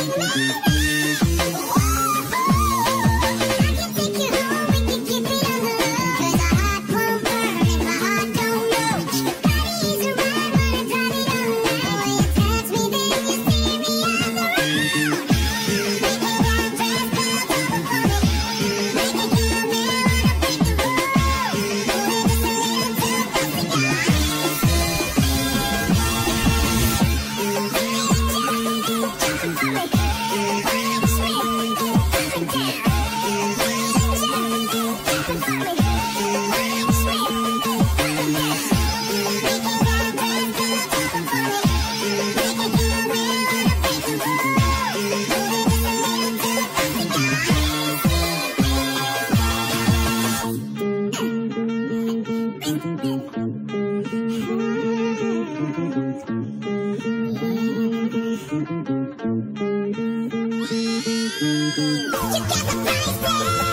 Wow. You got the price.